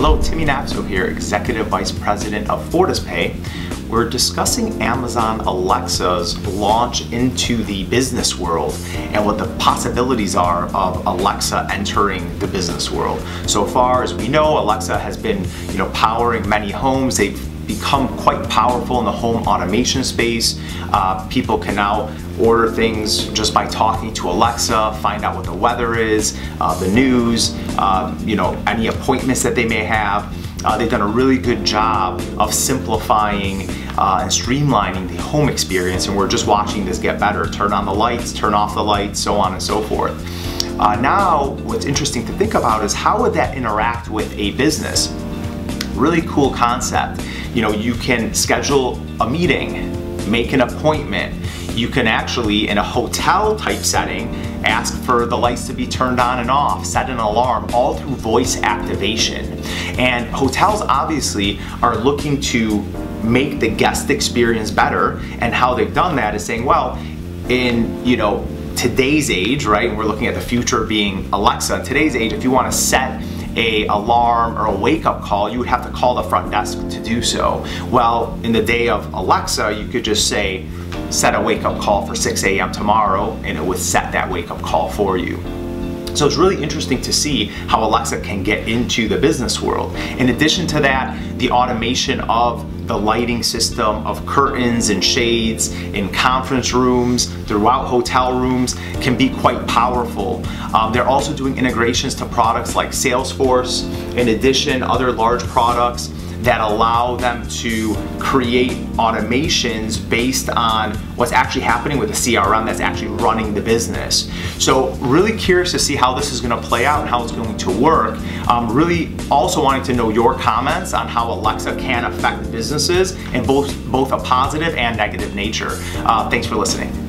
Hello, Timmy Nafso here, Executive Vice President of FortisPay. We're discussing Amazon Alexa's launch into the business world and what the possibilities are of Alexa entering the business world. So far as we know, Alexa has been you know, powering many homes. They've become quite powerful in the home automation space. Uh, people can now order things just by talking to Alexa, find out what the weather is, uh, the news, uh, you know, any appointments that they may have. Uh, they've done a really good job of simplifying uh, and streamlining the home experience and we're just watching this get better. Turn on the lights, turn off the lights, so on and so forth. Uh, now, what's interesting to think about is how would that interact with a business? Really cool concept. You know, you can schedule a meeting, make an appointment, you can actually, in a hotel type setting, ask for the lights to be turned on and off, set an alarm, all through voice activation. And hotels obviously are looking to make the guest experience better, and how they've done that is saying, well, in, you know, today's age, right, we're looking at the future being Alexa, in today's age, if you want to set a alarm or a wake up call, you would have to call the front desk to do so. Well, in the day of Alexa, you could just say, set a wake up call for 6 a.m. tomorrow, and it would set that wake up call for you. So it's really interesting to see how Alexa can get into the business world. In addition to that, the automation of the lighting system of curtains and shades in conference rooms, throughout hotel rooms can be quite powerful. Um, they're also doing integrations to products like Salesforce, in addition other large products that allow them to create automations based on what's actually happening with the CRM that's actually running the business. So really curious to see how this is going to play out and how it's going to work. Um, really also wanting to know your comments on how Alexa can affect businesses in both, both a positive and negative nature. Uh, thanks for listening.